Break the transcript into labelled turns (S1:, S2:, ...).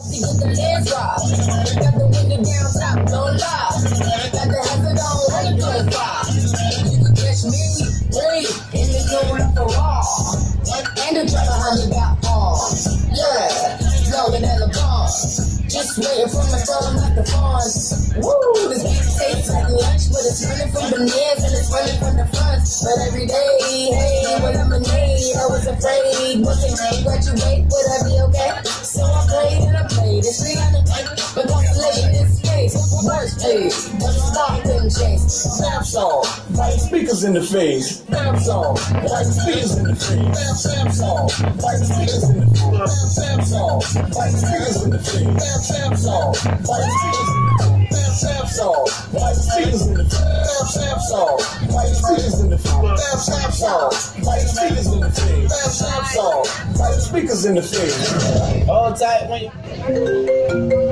S1: She get rocked. Got the window down top. Got the hazard on. You can catch me, in the. And the got. Yeah, the. Just waiting for my the. Woo, this tastes like lunch, but it's running from and it's running from the. But every day, hey, when I'm a lemonade, I was afraid. Wasn't graduate, I and I played. It's reality, but constellation is space. Worst but stop couldn't chase.
S2: Snap song, fighting speakers in the face. Snap song, fighting speakers in the face. Snap, song, fighting speakers in the face. Snap song, fighting speakers in the face. Snap, song, fighting speakers in the face. Snap, song, fighting speakers in the. Snap, song, fighting speakers in the. Snap, song, speakers in the face. Snap song, speakers in the face.
S3: Hold tight when you.